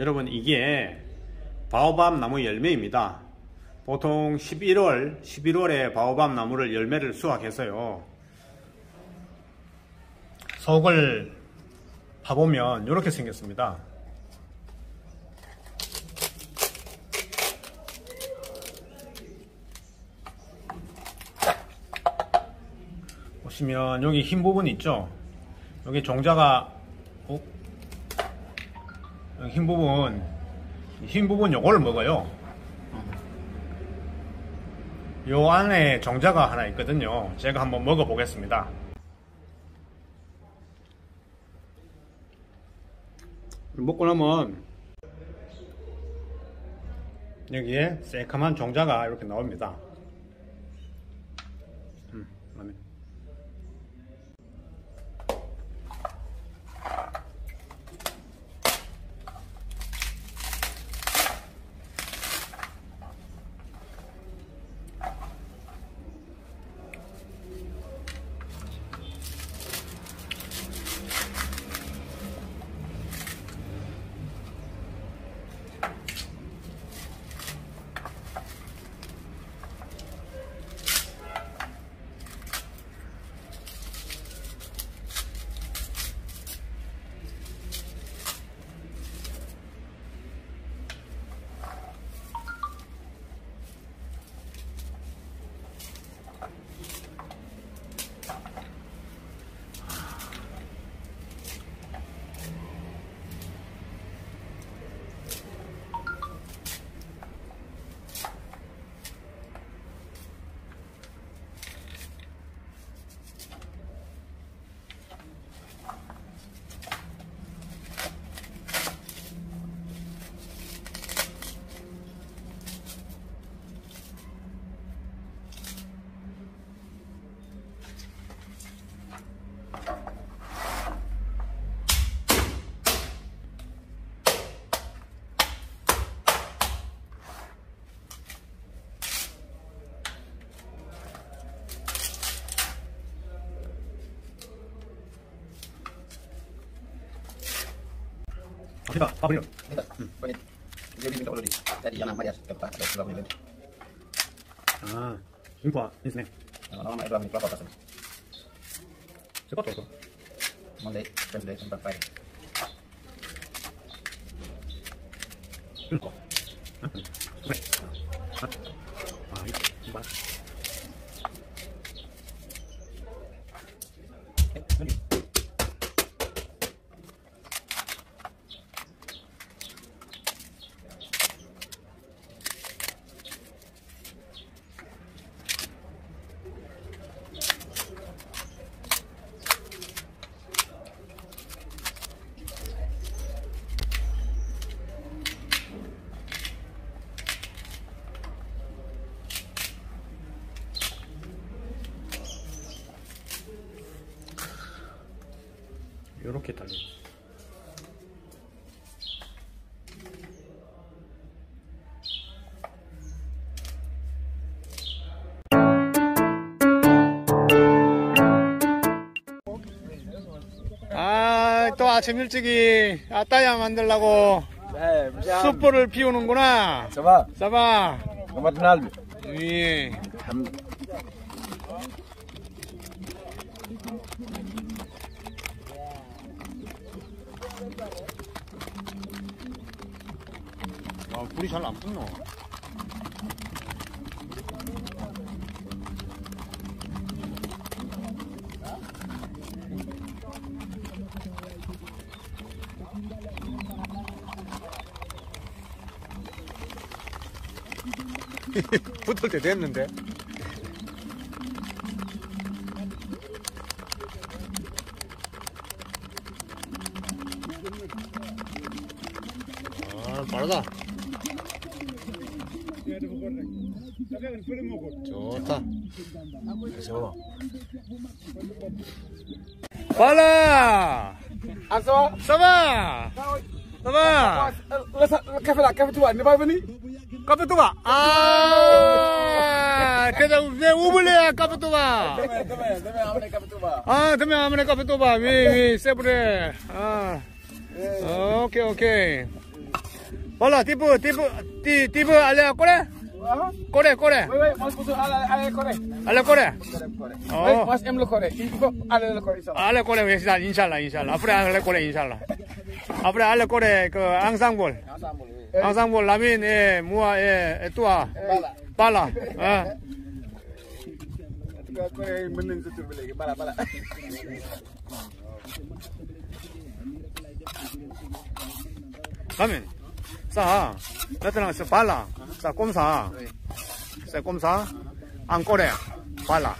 여러분 이게 바오밤 나무 열매입니다. 보통 11월, 11월에 바오밤 나무를 열매를 수확해서요. 속을 파보면 이렇게 생겼습니다. 보시면 여기 흰 부분 있죠? 여기 종자가 어? 흰 부분 흰 부분 요거를 먹어요. 요 안에 종자가 하나 있거든요. 제가 한번 먹어 보겠습니다. 먹고 나면 여기에 새카만 종자가 이렇게 나옵니다. Apa ni? Apa ni? Jadi minta ulur di. Jadi yang nama dia sebab ada sebab ni. Ah, siapa? Ini sini. Nama nama itu apa? Siapa tu? Mandai, Mandai, Mandai, Mandai. Siapa? 요렇게 달려. 아, 또 아침 일찍이 아따야 만들라고 Eh, 숯불을 피우는구나. 싸봐. kamu kenal? 예. 아, 불이 잘 안 붙노. 붙을 때 됐는데. 아, 빠르다. 좋다. 좋아. 빨라! 써봐! kafe lah, kafe tua. Ni apa ni? 카페 또가! 아! 그냥 왜 우블레야, 카페 tua? 아, 그러면 아무나 카페 또봐. 위, 위, 세브레. 아. 오케이, 오케이. Hola, tipo, tipo, ti, peux, tu, tu veux aller à Corée Hein? Corée, Corée. Oui, oui, moi Oh. Oui, moi j'aime le Corée. Il faut aller Ale Corée, Inch'Allah. Allez, Corée, Inch'Allah, Inch'Allah. Après, aller à Corée, Inch'Allah. Après, aller à Corée, ensemble. Ensemble, oui. Ensemble, la mine, et moi, et, et toi. Pas là. Pas Come in. Bala, bala. Lamine, ça, maintenant, c'est Bala. C'est comme ça. Oui. C'est comme ça. En Corée. Bala.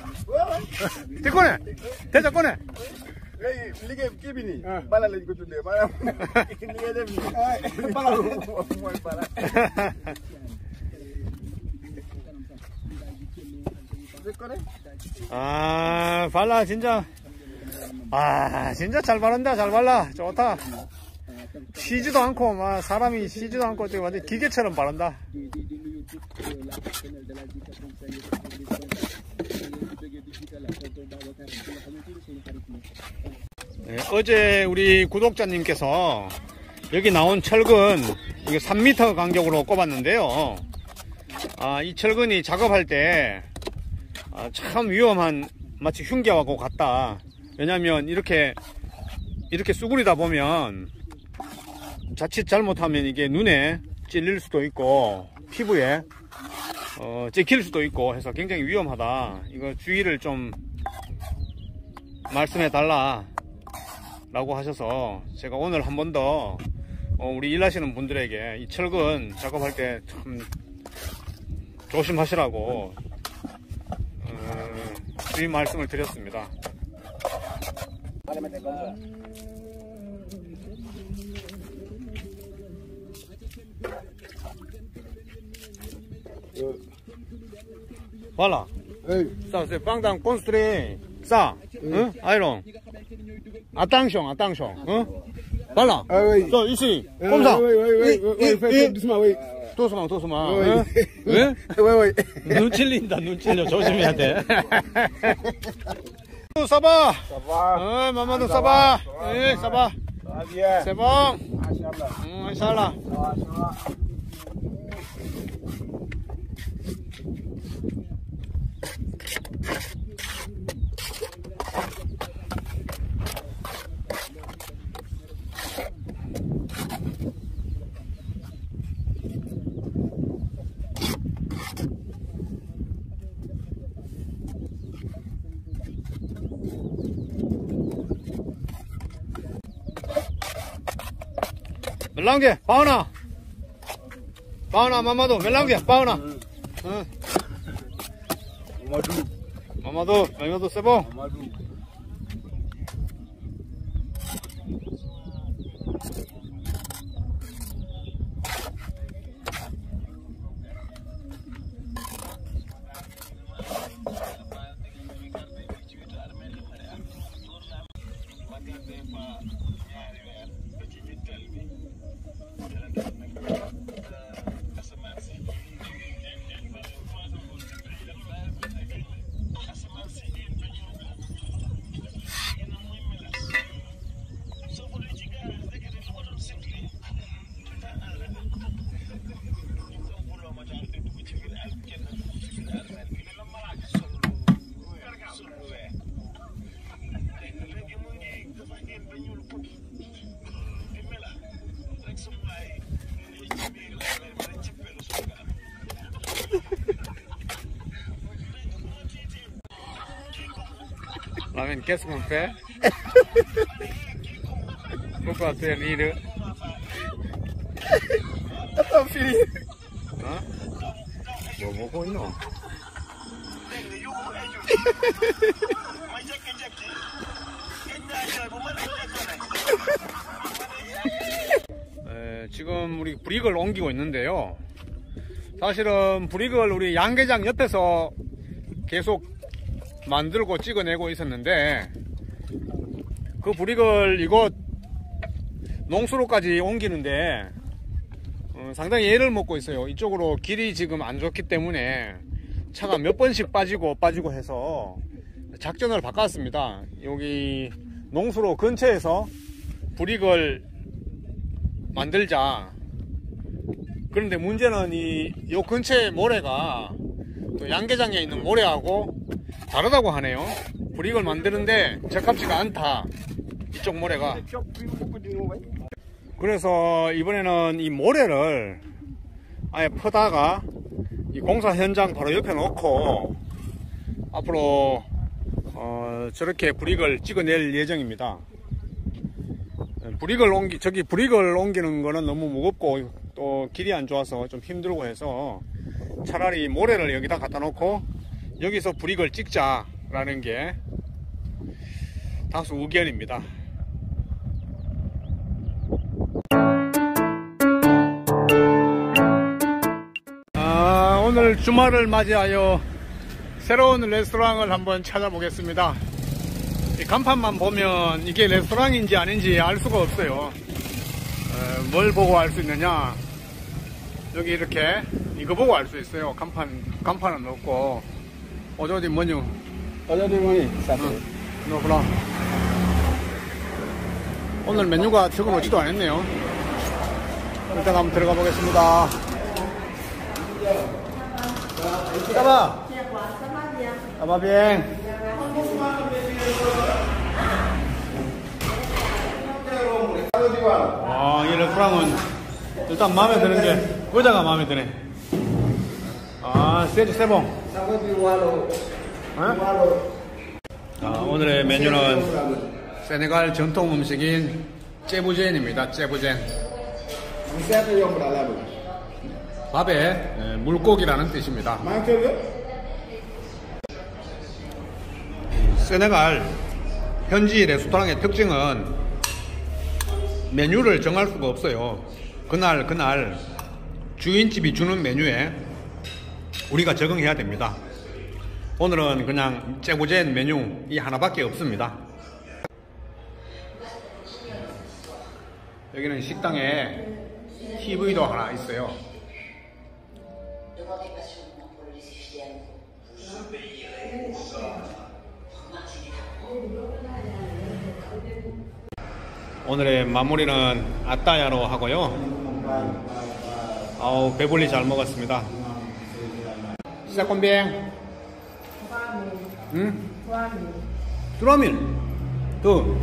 Bala lañ ko tuddee maanaam li ngay def nii. bala mooy bala. 아, 발라, 진짜. 아, 진짜 잘 바른다, 잘 발라. 좋다. 쉬지도 않고, 막, 사람이 쉬지도 않고, 지금 완전 기계처럼 바른다. 네, 어제 우리 구독자님께서 여기 나온 철근, 이게 3m 간격으로 꼽았는데요. 아, 이 철근이 작업할 때, 아, 참 위험한 마치 흉계하고 같다. 왜냐면 이렇게 이렇게 쑥으리다 보면 자칫 잘못하면 이게 눈에 찔릴 수도 있고 피부에 어, 찍힐 수도 있고 해서 굉장히 위험하다. 이거 주의를 좀 말씀해 달라 라고 하셔서 제가 오늘 한 번더 어, 우리 일하시는 분들에게 이 철근 작업할 때 참 조심하시라고 어, 주의 말씀을 드렸습니다. Voilà. Ça, c'est pendant construire ça. Hein, Iron. Attention, attention. Hein? Voilà. Ah oui. Ça, ici. Comme ça. Oui, oui, oui, oui, doucement, oui. doucement, doucement. Oui. hein? 왜? Oui, oui. 눈 찔린다, 눈 찔려. 조심해야 돼. Ça va. 어, 마마도 써봐. 예. 멜랑게, 바우나. 바우나, 마마도, 멜랑게, 바우나. 응, Mamadou. 마마도, 마마도 세 보. Mamadou. 라면 qu'est-ce qu'on fait Pourquoi tu es rire Attends, fini. 어? 뭐 먹고 있노? 에, 지금 우리 브릭을 옮기고 있는데요. 사실은 브릭을 우리 양계장 옆에서 계속 만들고 찍어내고 있었는데 그 브릭을 이곳 농수로까지 옮기는데 어, 상당히 애를 먹고 있어요. 이쪽으로 길이 지금 안 좋기 때문에 차가 몇 번씩 빠지고 빠지고 해서 작전을 바꿨습니다. 여기 농수로 근처에서 브릭을 만들자 그런데 문제는 이 요 근처에 모래가 또 양계장에 있는 모래하고 다르다고 하네요. 브릭을 만드는데 적합지가 않다. 이쪽 모래가. 그래서 이번에는 이 모래를 아예 퍼다가 이 공사 현장 바로 옆에 놓고 앞으로 어, 저렇게 브릭을 찍어낼 예정입니다. 브릭을 옮기 저기 브릭을 옮기는 거는 너무 무겁고 또 길이 안 좋아서 좀 힘들고 해서 차라리 모래를 여기다 갖다 놓고 여기서 브릭을 찍자라는 게 다수 의견입니다. 아, 오늘 주말을 맞이하여 새로운 레스토랑을 한번 찾아보겠습니다. 이 간판만 보면 이게 레스토랑인지 아닌지 알 수가 없어요. 어, 뭘 보고 알 수 있느냐? 여기 이렇게 이거 보고 알 수 있어요. 간판 간판은 없고 어디 메뉴 Kalau di mana? Satu. 넣구나. 오늘 메뉴가 적어 놓지도 않았네요. 일단 한번 들어가 보겠습니다. 까봐. 까봐 bien. 와, 이 레스토랑은 일단 마음에 드는 게 의자가 마음에 드네. 아, 세주 세봉. 어? 아, 오늘의 메뉴는 세네갈 전통 음식인 제부젠입니다. 제부젠. 밥에 에, 물고기라는 뜻입니다. 세네갈 현지 레스토랑의 특징은 메뉴를 정할 수가 없어요. 그날 그날 주인집이 주는 메뉴에 우리가 적응해야 됩니다. 오늘은 그냥 제부젠 메뉴 이 하나밖에 없습니다. 여기는 식당에 TV도 하나 있어요. 오늘의 마무리는 아따야로 하고요. 아우 배불리 잘 먹었습니다. 시작건비행. 응? 뚜라밀. 뚜.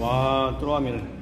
와 뚜라밀.